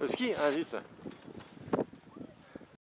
Le ski Ah zut